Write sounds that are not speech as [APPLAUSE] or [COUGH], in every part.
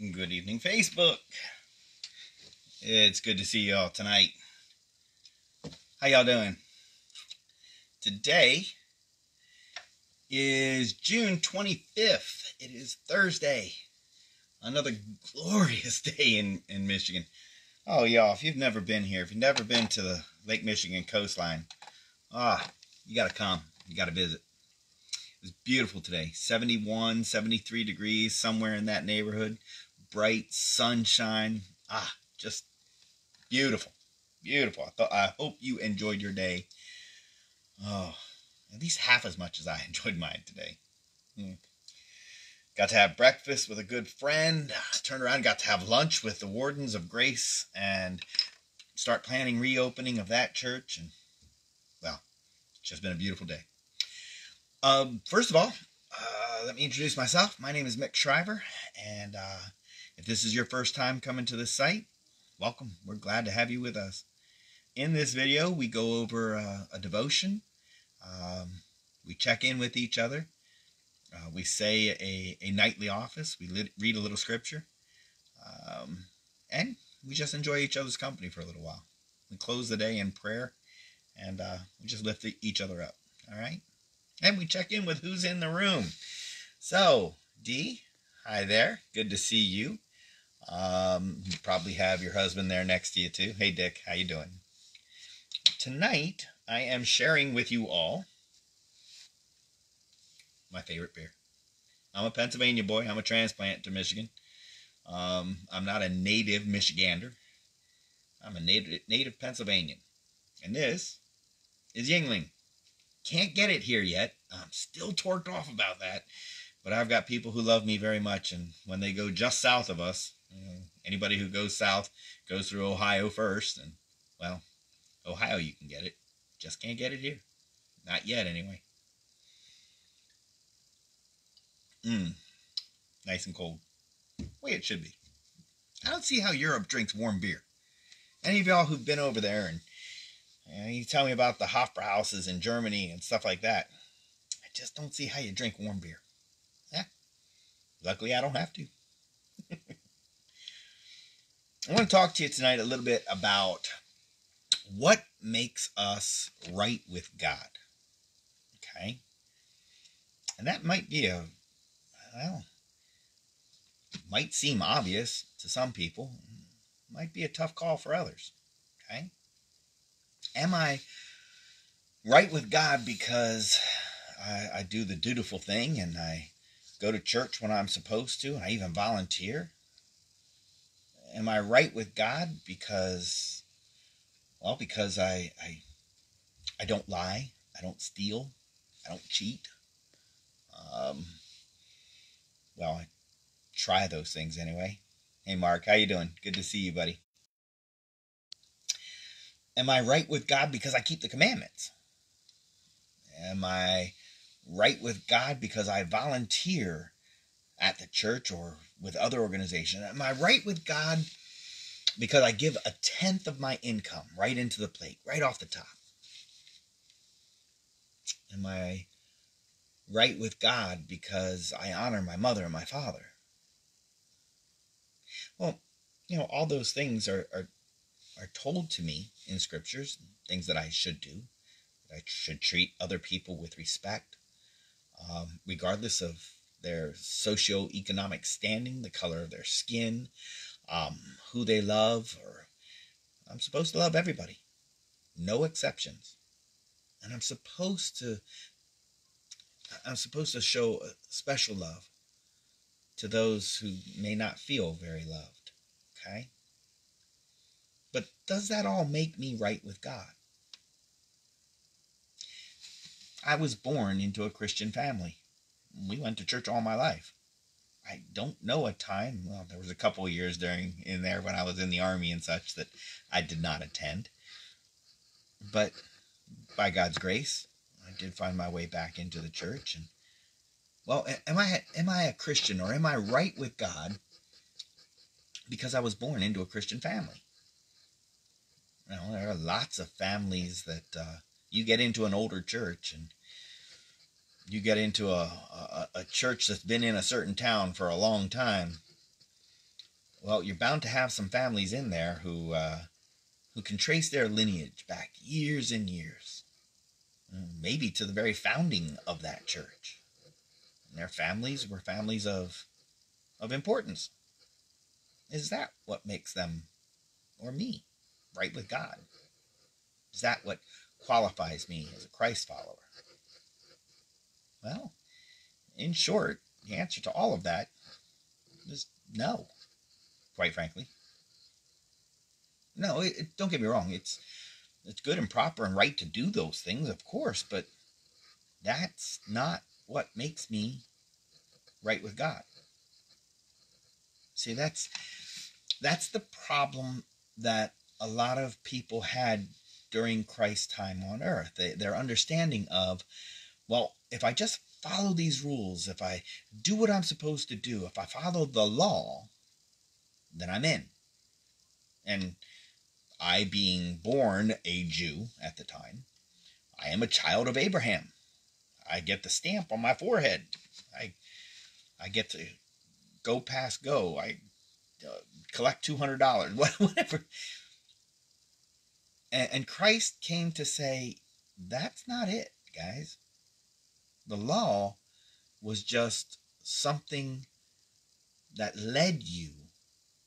Good evening, Facebook. It's good to see y'all tonight. How y'all doing? Today is June 25th. It is Thursday. Another glorious [LAUGHS] day in, in Michigan. Oh, y'all, if you've never been here, if you've never been to the Lake Michigan coastline, ah, you got to come. You got to visit. It was beautiful today 71, 73 degrees, somewhere in that neighborhood. Bright sunshine. Ah, just beautiful. Beautiful. I, thought, I hope you enjoyed your day. Oh, at least half as much as I [LAUGHS] enjoyed mine today. Hmm. Got to have breakfast with a good friend. Turned around, got to have lunch with the wardens of Grace and start planning reopening of that church. And, well, it's just been a beautiful day. Um, first of all, uh, let me introduce myself. My name is Mick Shriver, and uh, if this is your first time coming to this site, welcome. We're glad to have you with us. In this video, we go over uh, a devotion. Um, we check in with each other. Uh, we say a, a nightly office. We lit, read a little scripture. Um, and we just enjoy each other's company for a little while. We close the day in prayer, and uh, we just lift each other up. All right? and we check in with who's in the room. So, Dee, hi there. Good to see you. Um, you probably have your husband there next to you too. Hey, Dick, how you doing? Tonight, I am sharing with you all my favorite beer. I'm a Pennsylvania boy. I'm a transplant to Michigan. Um, I'm not a native Michigander. I'm a native, native Pennsylvanian. And this is Yuengling. Can't get it here yet. I'm still torqued off about that. But I've got people who love me very much, and when they go just south of us, you know, anybody who goes south goes through Ohio first, and well, Ohio you can get it, just can't get it here, not yet anyway. Mmm, nice and cold, way it should be. I don't see how Europe drinks warm beer. Any of y'all who've been over there and and you tell me about the Hofbrauhauses in Germany and stuff like that. I just don't see how you drink warm beer. Yeah. Luckily, I don't have to. I want to talk to you tonight a little bit about what makes us right with God. Okay? And that might be a, well, might seem obvious to some people, might be a tough call for others. Okay? Am I right with God because I, I do the dutiful thing and I go to church when I'm supposed to and I even volunteer? Am I right with God because, well, because I, I, I don't lie, I don't steal, I don't cheat. Um, well, I try those things anyway. Hey, Mark, how you doing? Good to see you, buddy. Am I right with God because I keep the commandments? Am I right with God because I volunteer at the church or with other organizations? Am I right with God because I give a tenth of my income right into the plate, right off the top? Am I right with God because I honor my mother and my father? Well, you know, all those things are, are are told to me in scriptures, things that I should do, that I should treat other people with respect, um, regardless of their socio-economic standing, the color of their skin, um, who they love, or I'm supposed to love everybody, no exceptions, and I'm supposed to I'm supposed to show special love to those who may not feel very loved. Okay? But does that all make me right with God? I was born into a Christian family. We went to church all my life. I don't know a time, well, there was a couple of years during in there when I was in the army and such that I did not attend. But by God's grace, I did find my way back into the church and well, am I am I a Christian or am I right with God because I was born into a Christian family? Know, there are lots of families that uh, you get into an older church and you get into a, a, a church that's been in a certain town for a long time, well, you're bound to have some families in there who uh, who can trace their lineage back years and years, maybe to the very founding of that church. And their families were families of of importance. Is that what makes them or me right with God? Is that what qualifies me as a Christ follower? Well, in short, the answer to all of that is no, quite frankly. No, it, don't get me wrong. It's it's good and proper and right to do those things, of course, but that's not what makes me right with God. See, that's that's the problem that a lot of people had during Christ's time on earth. They, their understanding of, well, if I just follow these rules, if I do what I'm supposed to do, if I follow the law, then I'm in. And I, being born a Jew at the time, I am a child of Abraham. I get the stamp on my forehead. I, I get to go past go. I uh, collect two hundred dollars, [LAUGHS] whatever. And, and Christ came to say, that's not it, guys. The law was just something that led you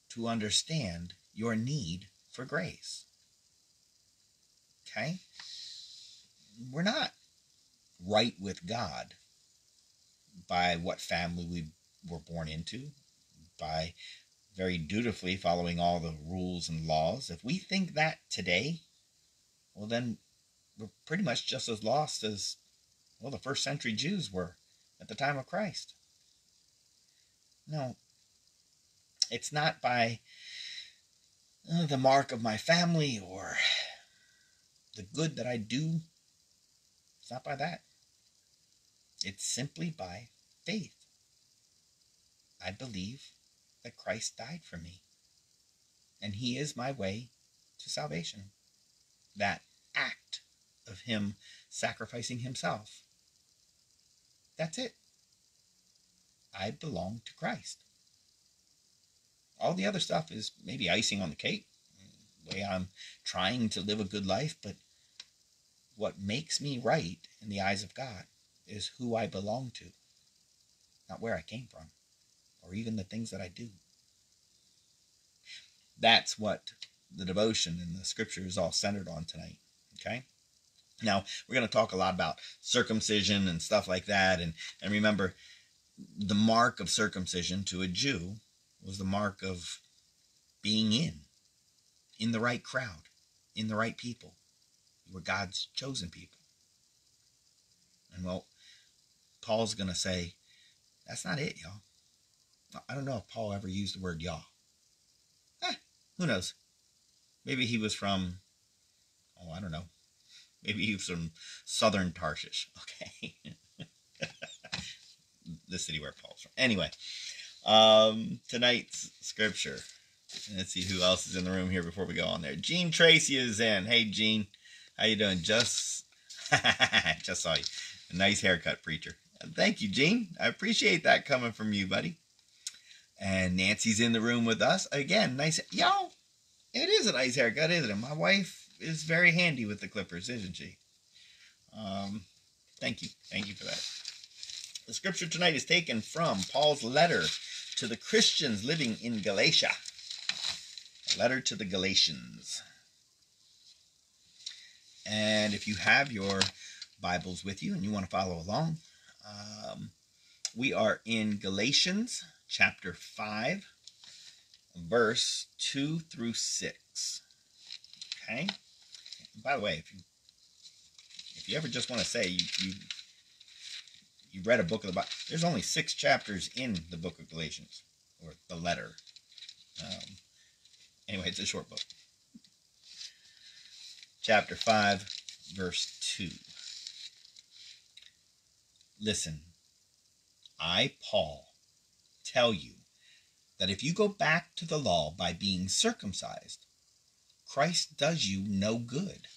to understand your need for grace. Okay? We're not right with God by what family we were born into, by very dutifully following all the rules and laws. If we think that today, well, then we're pretty much just as lost as, well, the first century Jews were at the time of Christ. No, it's not by uh, the mark of my family or the good that I do. It's not by that. It's simply by faith. I believe that Christ died for me, and He is my way to salvation that act of him sacrificing himself. That's it. I belong to Christ. All the other stuff is maybe icing on the cake, the way I'm trying to live a good life, but what makes me right in the eyes of God is who I belong to, not where I came from, or even the things that I do. That's what the devotion and the scripture is all centered on tonight. Okay? Now, we're going to talk a lot about circumcision and stuff like that. And, and remember, the mark of circumcision to a Jew was the mark of being in, in the right crowd, in the right people. You were God's chosen people. And well, Paul's going to say, that's not it, y'all. I don't know if Paul ever used the word y'all. Eh, who knows? Maybe he was from, oh, I don't know. Maybe he was from southern Tarshish. [LAUGHS] Okay. the city where Paul's from. Anyway, um, tonight's scripture. Let's see who else is in the room here before we go on there. Gene Tracy is in. Hey, Gene. How you doing? Just, [LAUGHS] just saw you. A nice haircut, preacher. Thank you, Gene. I appreciate that coming from you, buddy. And Nancy's in the room with us. Again, nice. Y'all, it is a nice haircut, isn't it? My wife is very handy with the clippers, isn't she? Um, thank you. Thank you for that. The scripture tonight is taken from Paul's letter to the Christians living in Galatia. A letter to the Galatians. And if you have your Bibles with you and you want to follow along, um, we are in Galatians chapter 5 verse 2 through 6. Okay? By the way, if you if you ever just want to say you, you you read a book of the Bible, there's only six chapters in the book of Galatians, or the letter. Um, anyway, it's a short book. Chapter 5, verse 2. Listen, I, Paul, tell you that if you go back to the law by being circumcised, Christ does you no good.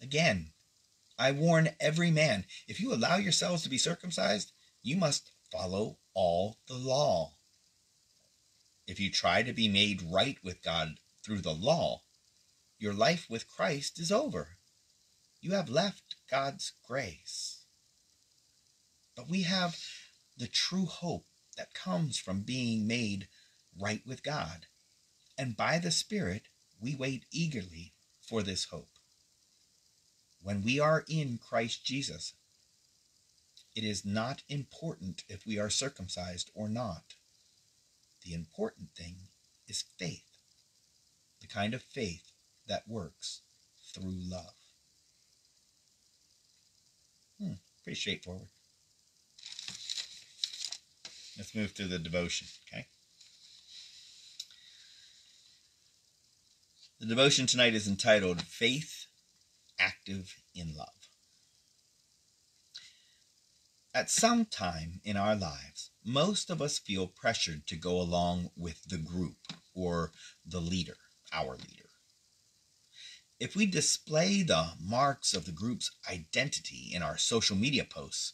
Again, I warn every man if you allow yourselves to be circumcised, you must follow all the law. If you try to be made right with God through the law, your life with Christ is over. You have left God's grace. But we have the true hope that comes from being made right with God. And by the Spirit, we wait eagerly for this hope. When we are in Christ Jesus, it is not important if we are circumcised or not. The important thing is faith, the kind of faith that works through love. Hmm, pretty straightforward. Let's move to the devotion, okay? The devotion tonight is entitled Faith Active in Love. At some time in our lives, most of us feel pressured to go along with the group or the leader, our leader. If we display the marks of the group's identity in our social media posts,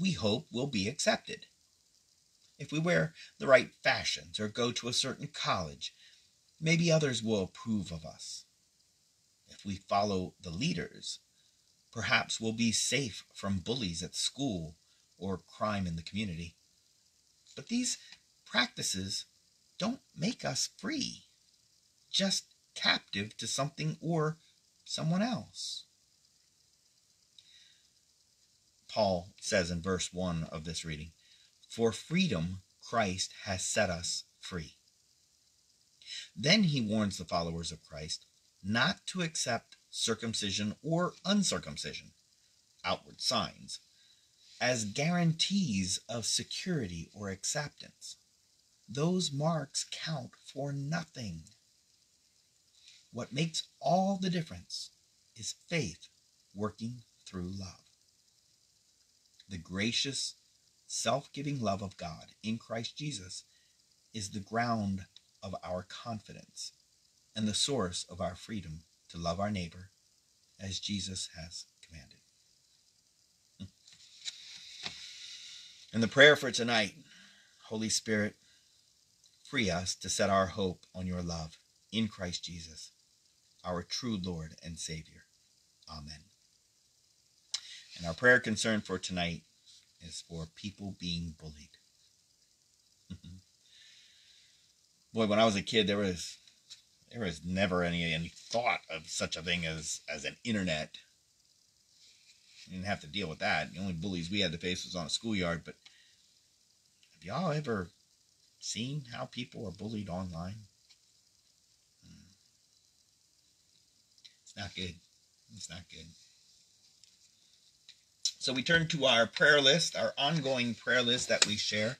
we hope we'll be accepted. If we wear the right fashions or go to a certain college, maybe others will approve of us. If we follow the leaders, perhaps we'll be safe from bullies at school or crime in the community. But these practices don't make us free, just captive to something or someone else. Paul says in verse 1 of this reading, For freedom Christ has set us free. Then he warns the followers of Christ not to accept circumcision or uncircumcision, outward signs, as guarantees of security or acceptance. Those marks count for nothing. What makes all the difference is faith working through love. The gracious, self giving love of God in Christ Jesus is the ground of our confidence and the source of our freedom to love our neighbor as Jesus has commanded. Hmm. And the prayer for tonight, Holy Spirit, free us to set our hope on your love in Christ Jesus, our true Lord and Savior. Amen. And our prayer concern for tonight is for people being bullied. Boy, when I was a kid, there was there was never any any thought of such a thing as as an internet. You didn't have to deal with that. The only bullies we had to face was on a schoolyard. But have y'all ever seen how people are bullied online? Hmm. It's not good. It's not good. So we turn to our prayer list, our ongoing prayer list that we share.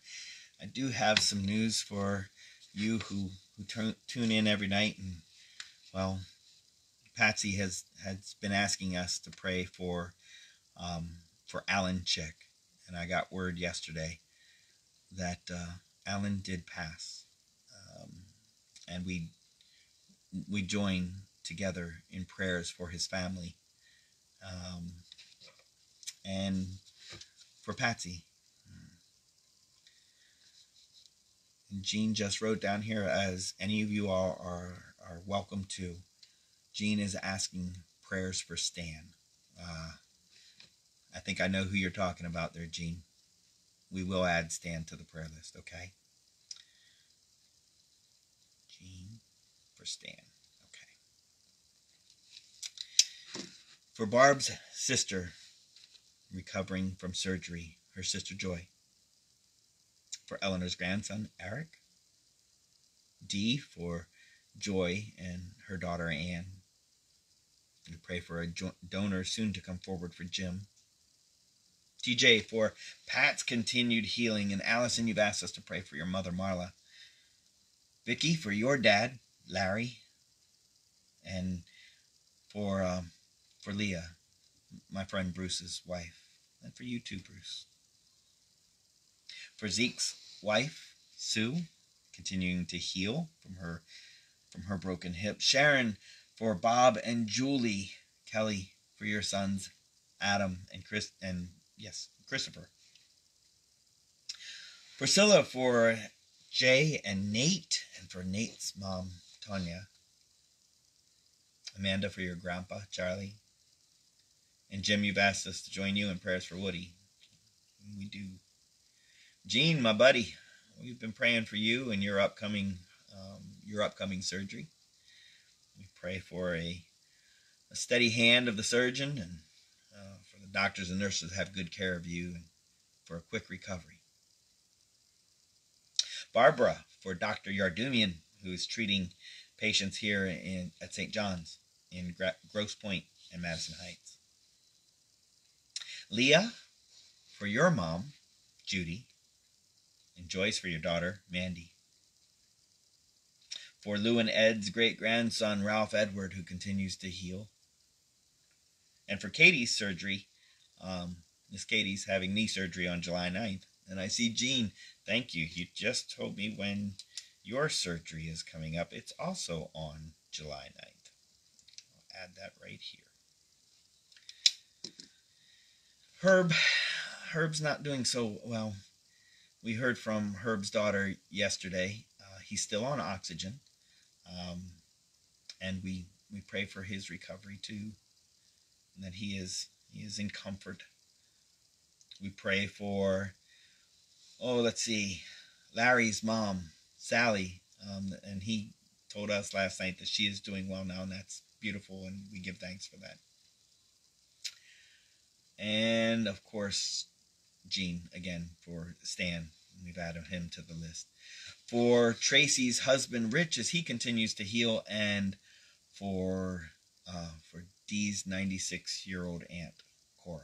I do have some news for you who who turn, tune in every night and well Patsy has has been asking us to pray for um, for Alan Chick and I got word yesterday that uh, Alan did pass um, and we we join together in prayers for his family um, and for Patsy. Gene just wrote down here as any of you all are, are welcome to. Gene is asking prayers for Stan. Uh, I think I know who you're talking about there, Gene. We will add Stan to the prayer list, okay? Gene for Stan. Okay. For Barb's sister, recovering from surgery, her sister Joy. For Eleanor's grandson, Eric. Dee for Joy and her daughter Anne. We pray for a donor soon to come forward for Jim. TJ for Pat's continued healing. And Allison, you've asked us to pray for your mother, Marla. Vicky for your dad, Larry. And for um, for Leah, my friend Bruce's wife and for you too, Bruce. For Zeke's wife, Sue, continuing to heal from her from her broken hip. Sharon for Bob and Julie. Kelly for your sons, Adam and Chris and yes, Christopher. Priscilla for Jay and Nate, and for Nate's mom, Tanya. Amanda, for your grandpa, Charlie. And Jim, you've asked us to join you in prayers for Woody. We do. Gene, my buddy, we've been praying for you and your upcoming um, your upcoming surgery. We pray for a, a steady hand of the surgeon and uh, for the doctors and nurses to have good care of you and for a quick recovery. Barbara for Dr. Yardumian, who is treating patients here in, at St. John's in Grosse Pointe and Madison Heights. Leah for your mom, Judy, and Joyce for your daughter, Mandy. For Lou and Ed's great grandson, Ralph Edward, who continues to heal. And for Katie's surgery, um, Miss Katie's having knee surgery on July 9th. And I see Gene, thank you. You just told me when your surgery is coming up. It's also on July 9th. I'll add that right here. Herb, Herb's not doing so well. We heard from Herb's daughter yesterday. Uh, he's still on oxygen, um, and we we pray for his recovery too, and that he is he is in comfort. We pray for oh, let's see, Larry's mom, Sally, um, and he told us last night that she is doing well now, and that's beautiful, and we give thanks for that. And of course, Gene again for Stan. We've added him to the list. For Tracy's husband Rich as he continues to heal, and for uh, for Dee's 96 year old aunt Cora,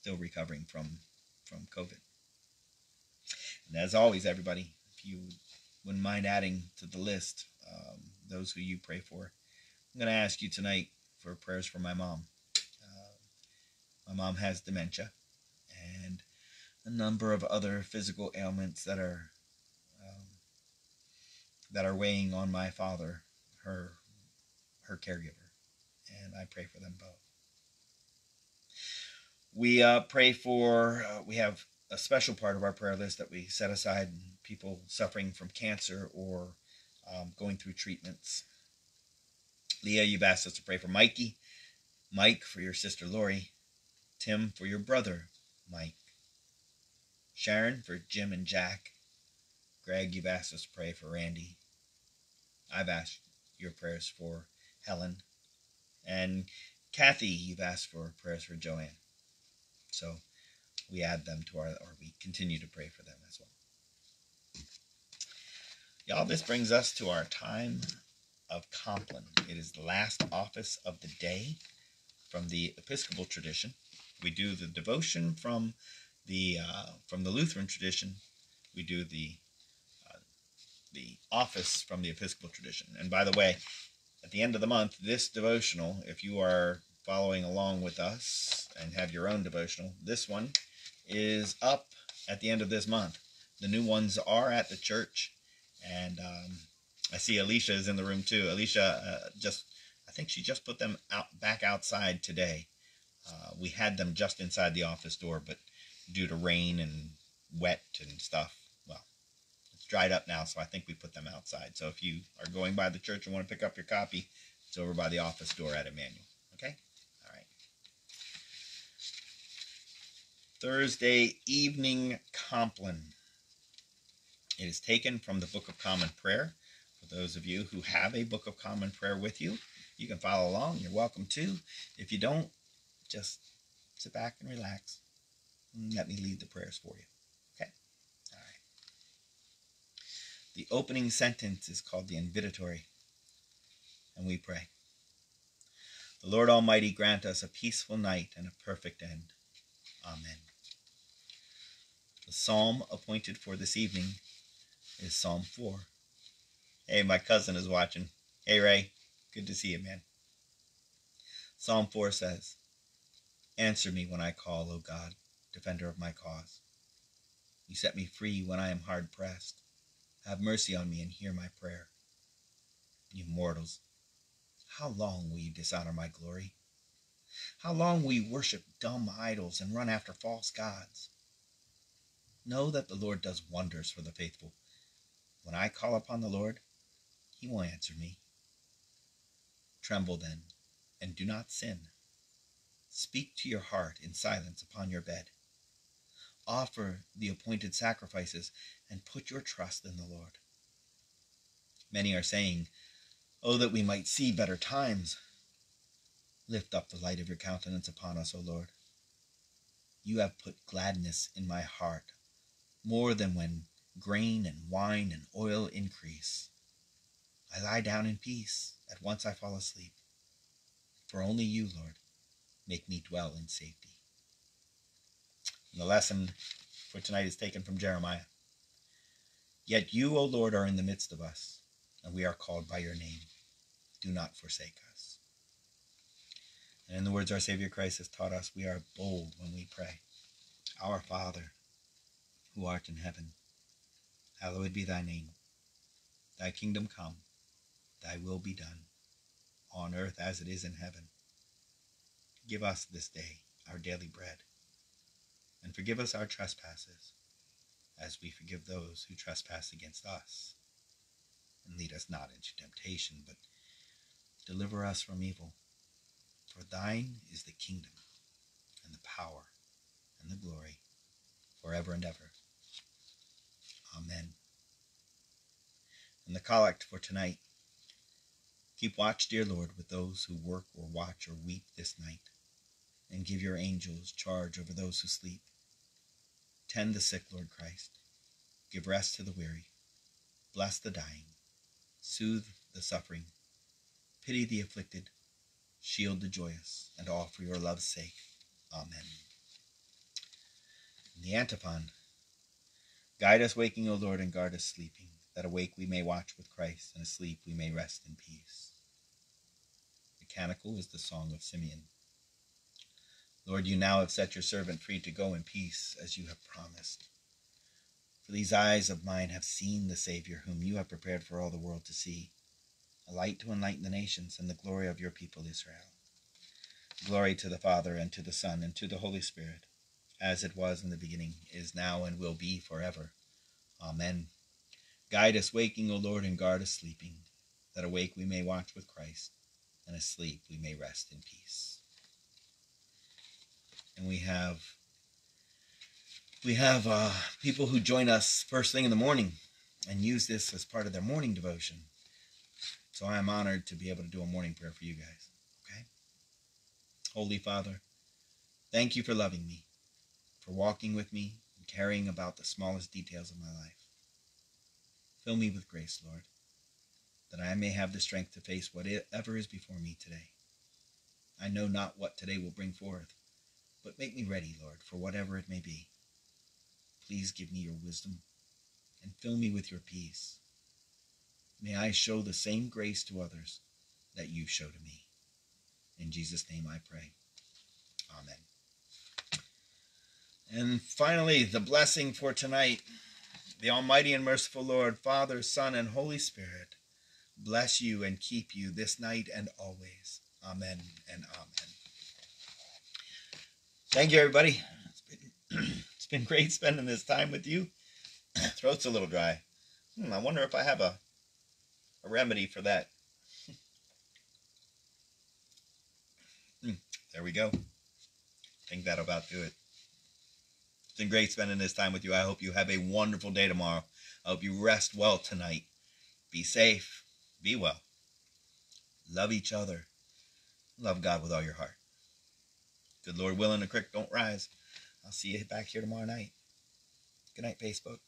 still recovering from from COVID. And as always, everybody, if you wouldn't mind adding to the list um, those who you pray for, I'm going to ask you tonight for prayers for my mom. My mom has dementia a number of other physical ailments that are um, that are weighing on my father, her her caregiver, and I pray for them both. We uh, pray for uh, we have a special part of our prayer list that we set aside people suffering from cancer or um, going through treatments. Leah, you've asked us to pray for Mikey, Mike for your sister Lori, Tim for your brother, Mike. Sharon for Jim and Jack. Greg, you've asked us to pray for Randy. I've asked your prayers for Helen. And Kathy, you've asked for prayers for Joanne. So we add them to our, or we continue to pray for them as well. Y'all, this brings us to our time of Compline. It is the last office of the day from the Episcopal tradition we do the devotion from the uh, from the Lutheran tradition. We do the uh, the office from the Episcopal tradition. And by the way, at the end of the month, this devotional, if you are following along with us and have your own devotional, this one is up at the end of this month. The new ones are at the church, and um, I see Alicia is in the room too. Alicia uh, just, I think she just put them out back outside today. Uh, we had them just inside the office door, but due to rain and wet and stuff, well, it's dried up now, so I think we put them outside. So if you are going by the church and want to pick up your copy, it's over by the office door at Emmanuel. Okay? All right. Thursday evening Compline. It is taken from the Book of Common Prayer. For those of you who have a Book of Common Prayer with you, you can follow along. You're welcome to. If you don't, just sit back and relax Mm, let me lead the prayers for you. Okay? All right. The opening sentence is called the invitatory, and we pray. The Lord Almighty grant us a peaceful night and a perfect end. Amen. The psalm appointed for this evening is Psalm 4. Hey, my cousin is watching. Hey, Ray. Good to see you, man. Psalm 4 says, Answer me when I call, O God, defender of my cause. You set me free when I am hard pressed. Have mercy on me and hear my prayer. You mortals, how long will you dishonor my glory? How long will you worship dumb idols and run after false gods? Know that the Lord does wonders for the faithful, When I call upon the Lord, he will answer me. Tremble then, and do not sin. Speak to your heart in silence upon your bed. Offer the appointed sacrifices and put your trust in the Lord. Many are saying, Oh, that we might see better times. Lift up the light of your countenance upon us, O Lord. You have put gladness in my heart, more than when grain and wine and oil increase. I lie down in peace, at once I fall asleep. For only you, Lord, make me dwell in safety. The lesson for tonight is taken from Jeremiah. Yet you, O Lord, are in the midst of us, and we are called by your name. Do not forsake us. And in the words our Savior Christ has taught us, we are bold when we pray. Our Father, who art in heaven, hallowed be thy name. Thy kingdom come, thy will be done, on earth as it is in heaven. Give us this day our daily bread, and forgive us our trespasses, as we forgive those who trespass against us. And lead us not into temptation, but deliver us from evil. For thine is the kingdom, and the power, and the glory, forever and ever. Amen. And the collect for tonight. Keep watch, dear Lord, with those who work or watch or weep this night, and give your angels charge over those who sleep. Tend the sick, Lord Christ. Give rest to the weary. Bless the dying. Soothe the suffering. Pity the afflicted. Shield the joyous, and all for your love's sake. Amen. The antiphon. Guide us waking, O Lord, and guard us sleeping, that awake we may watch with Christ, and asleep we may rest in peace. The canticle is the song of Simeon. Lord, you now have set your servant free to go in peace, as you have promised. For these eyes of mine have seen the Savior, whom you have prepared for all the world to see, a light to enlighten the nations, and the glory of your people Israel. Glory to the Father, and to the Son, and to the Holy Spirit as it was in the beginning, is now, and will be forever. Amen. Guide us waking, O Lord, and guard us sleeping, that awake we may watch with Christ, and asleep we may rest in peace. And we have we have uh, people who join us first thing in the morning and use this as part of their morning devotion. So I am honored to be able to do a morning prayer for you guys. Okay? Holy Father, thank you for loving me for walking with me and caring about the smallest details of my life. Fill me with grace, Lord, that I may have the strength to face whatever is before me today. I know not what today will bring forth, but make me ready, Lord, for whatever it may be. Please give me your wisdom and fill me with your peace. May I show the same grace to others that you show to me. In Jesus' name I pray. Amen. And finally, the blessing for tonight. The Almighty and merciful Lord, Father, Son, and Holy Spirit, bless you and keep you this night and always. Amen and amen. Thank you, everybody. It's been, [CLEARS THROAT] it's been great spending this time with you. [CLEARS THROAT] Throat's a little dry. Hmm, I wonder if I have a, a remedy for that. [LAUGHS] hmm, there we go. I think that'll about do it. It's been great spending this time with you. I hope you have a wonderful day tomorrow. I hope you rest well tonight. Be safe. Be well. Love each other. Love God with all your heart. Good Lord willing, the creek don't rise. I'll see you back here tomorrow night. Good night, Facebook.